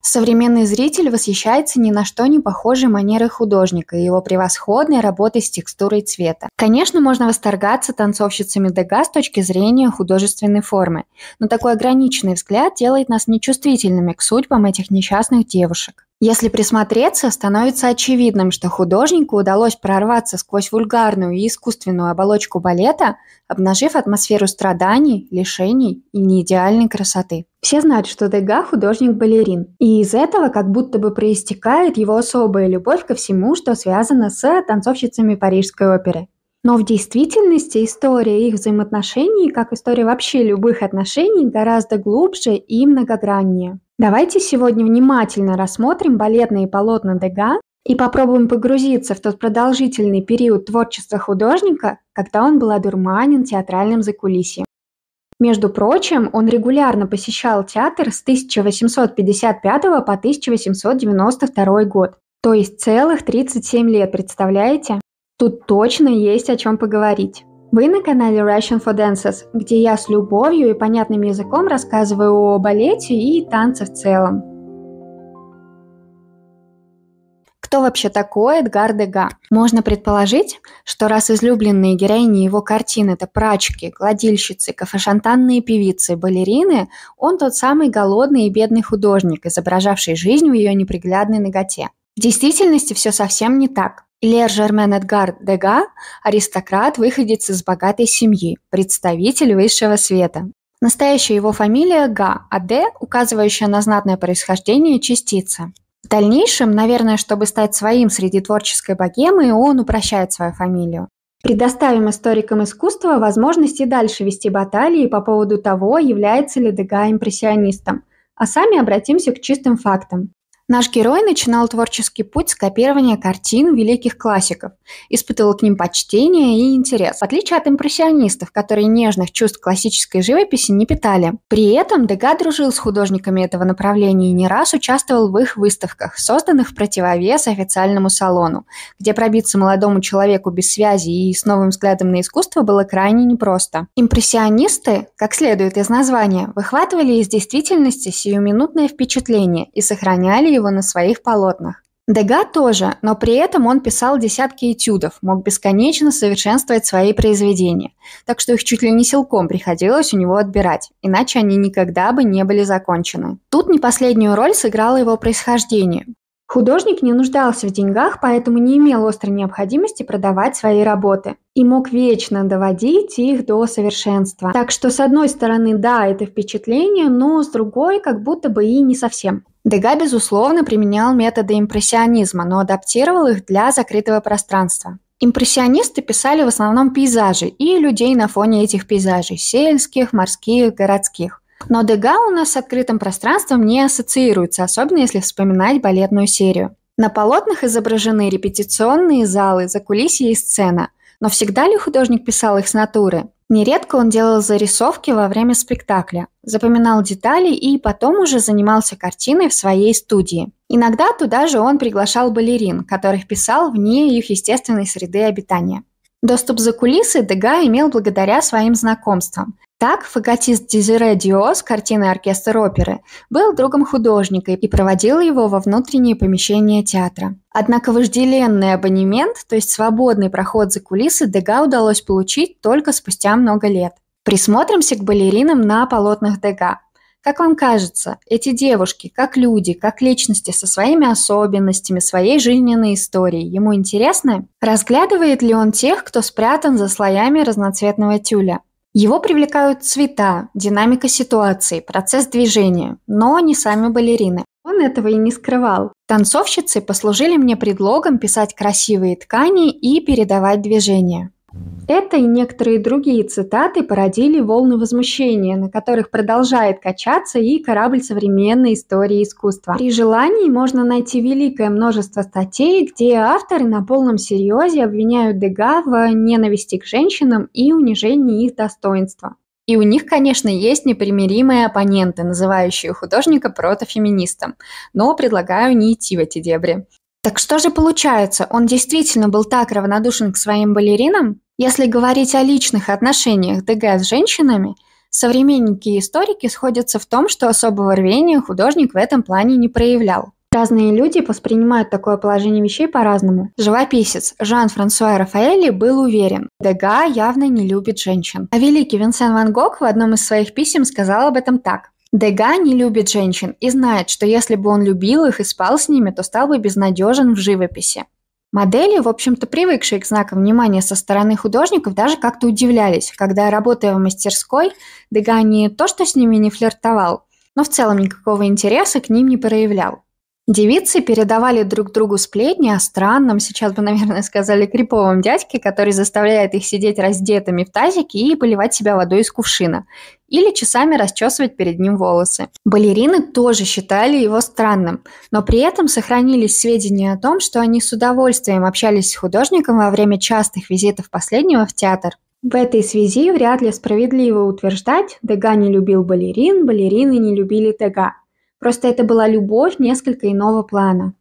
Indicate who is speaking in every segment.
Speaker 1: Современный зритель восхищается ни на что не похожей манерой художника и его превосходной работой с текстурой цвета. Конечно, можно восторгаться танцовщицами Дега с точки зрения художественной формы, но такой ограниченный взгляд делает нас нечувствительными к судьбам этих несчастных девушек. Если присмотреться, становится очевидным, что художнику удалось прорваться сквозь вульгарную и искусственную оболочку балета, обнажив атмосферу страданий, лишений и неидеальной красоты. Все знают, что Дега – художник-балерин, и из этого как будто бы проистекает его особая любовь ко всему, что связано с танцовщицами Парижской оперы. Но в действительности история их взаимоотношений, как история вообще любых отношений, гораздо глубже и многограннее. Давайте сегодня внимательно рассмотрим балетные полотна Дега и попробуем погрузиться в тот продолжительный период творчества художника, когда он был одурманен театральным закулисьем. Между прочим, он регулярно посещал театр с 1855 по 1892 год, то есть целых 37 лет, представляете? Тут точно есть о чем поговорить. Вы на канале Russian for Dances, где я с любовью и понятным языком рассказываю о балете и танце в целом. Кто вообще такой Эдгар Дега? Можно предположить, что раз излюбленные героини его картин – это прачки, гладильщицы, кафешантанные певицы, балерины, он тот самый голодный и бедный художник, изображавший жизнь в ее неприглядной ноготе. В действительности все совсем не так. Лер Жермен Эдгар Дега – аристократ, выходец из богатой семьи, представитель высшего света. Настоящая его фамилия Га, а Д, указывающая на знатное происхождение, частица. В дальнейшем, наверное, чтобы стать своим среди творческой богемы, он упрощает свою фамилию. Предоставим историкам искусства возможность и дальше вести баталии по поводу того, является ли Дега импрессионистом, а сами обратимся к чистым фактам. Наш герой начинал творческий путь с копирования картин великих классиков, испытывал к ним почтение и интерес, в отличие от импрессионистов, которые нежных чувств классической живописи не питали. При этом Дега дружил с художниками этого направления и не раз участвовал в их выставках, созданных в противовес официальному салону, где пробиться молодому человеку без связи и с новым взглядом на искусство было крайне непросто. Импрессионисты, как следует из названия, выхватывали из действительности сиюминутное впечатление и сохраняли его на своих полотнах. Дега тоже, но при этом он писал десятки этюдов, мог бесконечно совершенствовать свои произведения, так что их чуть ли не силком приходилось у него отбирать, иначе они никогда бы не были закончены. Тут не последнюю роль сыграло его происхождение. Художник не нуждался в деньгах, поэтому не имел острой необходимости продавать свои работы и мог вечно доводить их до совершенства. Так что, с одной стороны, да, это впечатление, но с другой, как будто бы и не совсем. Дега, безусловно, применял методы импрессионизма, но адаптировал их для закрытого пространства. Импрессионисты писали в основном пейзажи и людей на фоне этих пейзажей – сельских, морских, городских. Но Дега у нас с открытым пространством не ассоциируется, особенно если вспоминать балетную серию. На полотнах изображены репетиционные залы, закулисье и сцена. Но всегда ли художник писал их с натуры? Нередко он делал зарисовки во время спектакля, запоминал детали и потом уже занимался картиной в своей студии. Иногда туда же он приглашал балерин, которых писал вне их естественной среды обитания. Доступ за кулисы Дега имел благодаря своим знакомствам. Так, фаготист Дезире Диос, картины оркестр оперы, был другом художника и проводил его во внутренние помещения театра. Однако вожделенный абонемент, то есть свободный проход за кулисы, Дега удалось получить только спустя много лет. Присмотримся к балеринам на полотнах Дега. Как вам кажется, эти девушки, как люди, как личности со своими особенностями, своей жизненной историей, ему интересны? Разглядывает ли он тех, кто спрятан за слоями разноцветного тюля? Его привлекают цвета, динамика ситуации, процесс движения, но не сами балерины. Он этого и не скрывал. Танцовщицы послужили мне предлогом писать красивые ткани и передавать движения. Это и некоторые другие цитаты породили волны возмущения, на которых продолжает качаться и корабль современной истории искусства. При желании можно найти великое множество статей, где авторы на полном серьезе обвиняют Дега в ненависти к женщинам и унижении их достоинства. И у них, конечно, есть непримиримые оппоненты, называющие художника протофеминистом, но предлагаю не идти в эти дебри. Так что же получается, он действительно был так равнодушен к своим балеринам? Если говорить о личных отношениях ДГ с женщинами, Современники и историки сходятся в том, что особого рвения художник в этом плане не проявлял. Разные люди воспринимают такое положение вещей по-разному. Живописец Жан-Франсуа Рафаэли был уверен, Дега явно не любит женщин. А великий Винсент Ван Гог в одном из своих писем сказал об этом так. Дега не любит женщин и знает, что если бы он любил их и спал с ними, то стал бы безнадежен в живописи. Модели, в общем-то привыкшие к знакам внимания со стороны художников, даже как-то удивлялись, когда, работая в мастерской, Дега не то что с ними не флиртовал, но в целом никакого интереса к ним не проявлял. Девицы передавали друг другу сплетни о странном, сейчас бы, наверное, сказали, криповом дядьке, который заставляет их сидеть раздетыми в тазике и поливать себя водой из кувшина. Или часами расчесывать перед ним волосы. Балерины тоже считали его странным, но при этом сохранились сведения о том, что они с удовольствием общались с художником во время частых визитов последнего в театр. В этой связи вряд ли справедливо утверждать, Дега не любил балерин, балерины не любили Дега. Просто это была любовь несколько иного плана.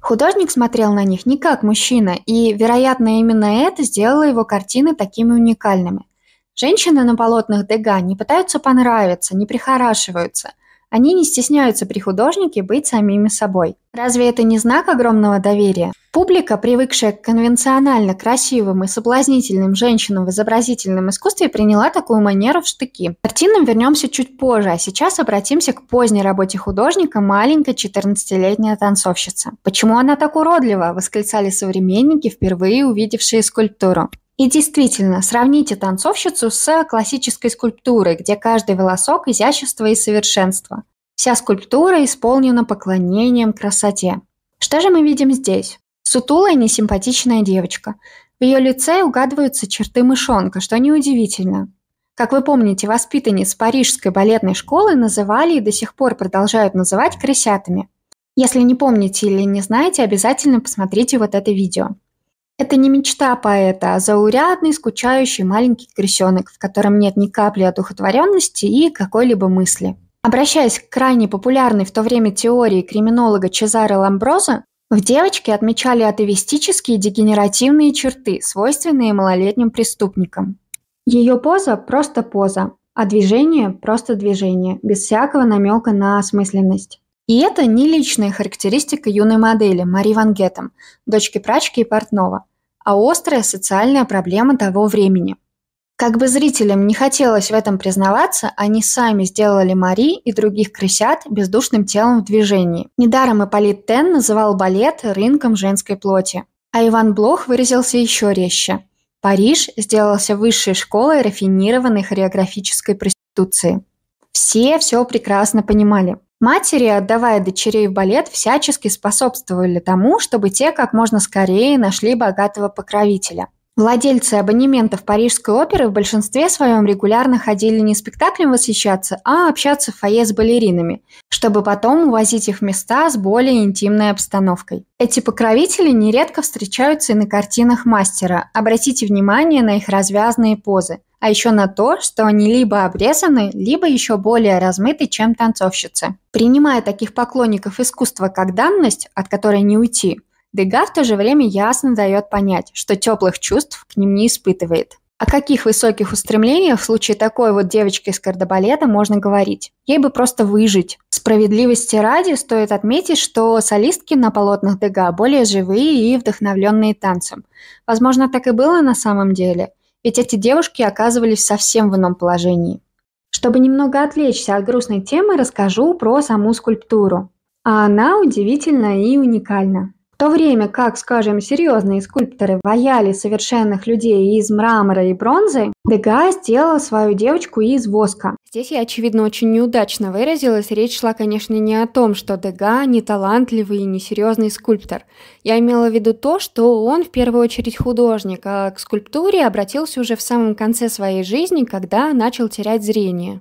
Speaker 1: Художник смотрел на них не как мужчина, и, вероятно, именно это сделало его картины такими уникальными. Женщины на полотнах Дега не пытаются понравиться, не прихорашиваются. Они не стесняются при художнике быть самими собой. Разве это не знак огромного доверия? Публика, привыкшая к конвенционально красивым и соблазнительным женщинам в изобразительном искусстве, приняла такую манеру в штыки. К картинам вернемся чуть позже, а сейчас обратимся к поздней работе художника «Маленькая 14-летняя танцовщица». «Почему она так уродлива?» – восклицали современники, впервые увидевшие скульптуру. И действительно, сравните танцовщицу с классической скульптурой, где каждый волосок – изящество и совершенство. Вся скульптура исполнена поклонением красоте. Что же мы видим здесь? Сутулая, несимпатичная девочка. В ее лице угадываются черты мышонка, что неудивительно. Как вы помните, воспитанниц парижской балетной школы называли и до сих пор продолжают называть крысятами. Если не помните или не знаете, обязательно посмотрите вот это видео. Это не мечта поэта, а заурядный, скучающий маленький крысенок, в котором нет ни капли одухотворенности и какой-либо мысли. Обращаясь к крайне популярной в то время теории криминолога Чезаре Ламброза, в девочке отмечали атовистические дегенеративные черты, свойственные малолетним преступникам. Ее поза – просто поза, а движение – просто движение, без всякого намека на осмысленность. И это не личная характеристика юной модели Мари Ван Геттем, дочки прачки и портного а острая социальная проблема того времени. Как бы зрителям не хотелось в этом признаваться, они сами сделали Мари и других крысят бездушным телом в движении. Недаром Ипполит Тен называл балет рынком женской плоти. А Иван Блох выразился еще резче. Париж сделался высшей школой рафинированной хореографической проституции. Все все прекрасно понимали. Матери, отдавая дочерей в балет, всячески способствовали тому, чтобы те как можно скорее нашли богатого покровителя. Владельцы абонементов Парижской оперы в большинстве своем регулярно ходили не спектаклем восхищаться, а общаться в фойе с балеринами, чтобы потом увозить их в места с более интимной обстановкой. Эти покровители нередко встречаются и на картинах мастера. Обратите внимание на их развязные позы а еще на то, что они либо обрезаны, либо еще более размыты, чем танцовщицы. Принимая таких поклонников искусства как данность, от которой не уйти, Дега в то же время ясно дает понять, что теплых чувств к ним не испытывает. О каких высоких устремлениях в случае такой вот девочки из кардебалета можно говорить? Ей бы просто выжить. Справедливости ради стоит отметить, что солистки на полотнах Дега более живые и вдохновленные танцем. Возможно, так и было на самом деле – ведь эти девушки оказывались совсем в ином положении. Чтобы немного отвлечься от грустной темы, расскажу про саму скульптуру. А она удивительна и уникальна то время как, скажем, серьезные скульпторы ваяли совершенных людей из мрамора и бронзы, Дега сделал свою девочку из воска.
Speaker 2: Здесь я, очевидно, очень неудачно выразилась. Речь шла, конечно, не о том, что Дега не талантливый и несерьезный скульптор. Я имела в виду то, что он в первую очередь художник, а к скульптуре обратился уже в самом конце своей жизни, когда начал терять зрение.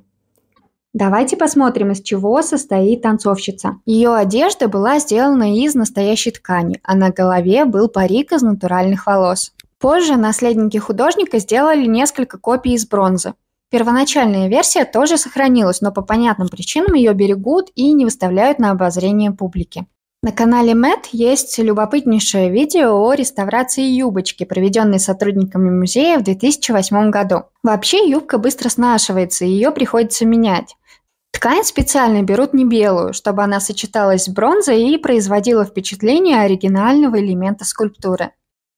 Speaker 1: Давайте посмотрим, из чего состоит танцовщица. Ее одежда была сделана из настоящей ткани, а на голове был парик из натуральных волос. Позже наследники художника сделали несколько копий из бронзы. Первоначальная версия тоже сохранилась, но по понятным причинам ее берегут и не выставляют на обозрение публики. На канале Мэт есть любопытнейшее видео о реставрации юбочки, проведенной сотрудниками музея в 2008 году. Вообще юбка быстро снашивается, и ее приходится менять. Ткань специально берут не белую, чтобы она сочеталась с бронзой и производила впечатление оригинального элемента скульптуры.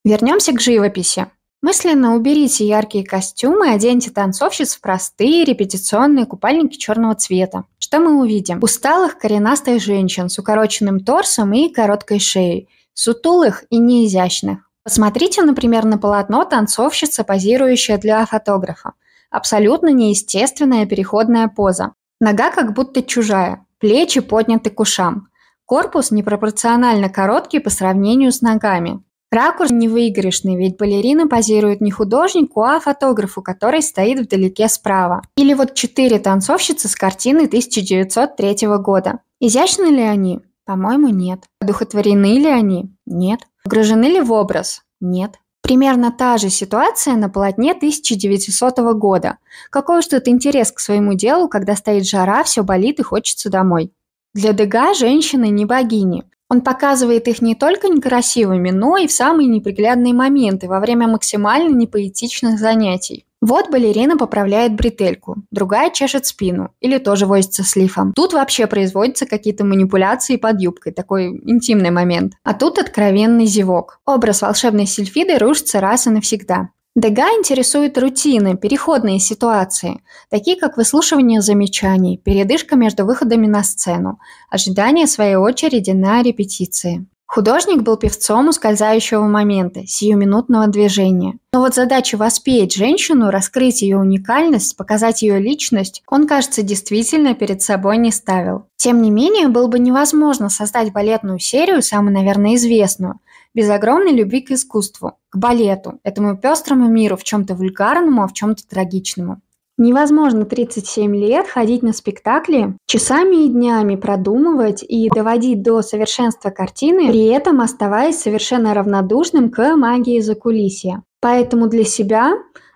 Speaker 1: Вернемся к живописи. Мысленно уберите яркие костюмы, оденьте танцовщиц в простые репетиционные купальники черного цвета. Что мы увидим? Усталых коренастых женщин с укороченным торсом и короткой шеей, сутулых и неизящных. Посмотрите, например, на полотно танцовщица, позирующая для фотографа. Абсолютно неестественная переходная поза. Нога как будто чужая, плечи подняты к ушам. Корпус непропорционально короткий по сравнению с ногами. Ракурс невыигрышный, ведь балерина позирует не художнику, а фотографу, который стоит вдалеке справа. Или вот четыре танцовщицы с картины 1903 года. Изящны ли они? По-моему, нет. Одухотворены ли они? Нет. Погружены ли в образ? Нет. Примерно та же ситуация на полотне 1900 года. Какой уж тут интерес к своему делу, когда стоит жара, все болит и хочется домой. Для Дега женщины не богини. Он показывает их не только некрасивыми, но и в самые неприглядные моменты во время максимально непоэтичных занятий. Вот балерина поправляет бретельку, другая чешет спину или тоже возится с лифом. Тут вообще производятся какие-то манипуляции под юбкой, такой интимный момент. А тут откровенный зевок. Образ волшебной сильфиды рушится раз и навсегда. Дега интересует рутины, переходные ситуации, такие как выслушивание замечаний, передышка между выходами на сцену, ожидание своей очереди на репетиции. Художник был певцом ускользающего момента, сиюминутного движения. Но вот задача воспеть женщину, раскрыть ее уникальность, показать ее личность, он, кажется, действительно перед собой не ставил. Тем не менее, было бы невозможно создать балетную серию, самую, наверное, известную, без огромной любви к искусству, к балету, этому пестрому миру, в чем-то вульгарному, а в чем-то трагичному. Невозможно 37 лет ходить на спектакли, часами и днями продумывать и доводить до совершенства картины, при этом оставаясь совершенно равнодушным к магии закулисья. Поэтому для себя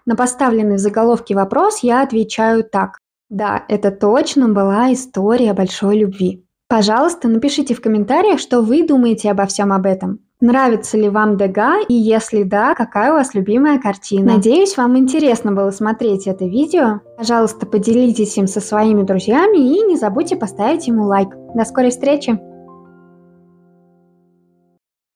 Speaker 1: на поставленный в заголовке вопрос я отвечаю так. Да, это точно была история большой любви. Пожалуйста, напишите в комментариях, что вы думаете обо всем об этом. Нравится ли вам Дега и если да, какая у вас любимая картина? Надеюсь, вам интересно было смотреть это видео. Пожалуйста, поделитесь им со своими друзьями и не забудьте поставить ему лайк. До скорой встречи!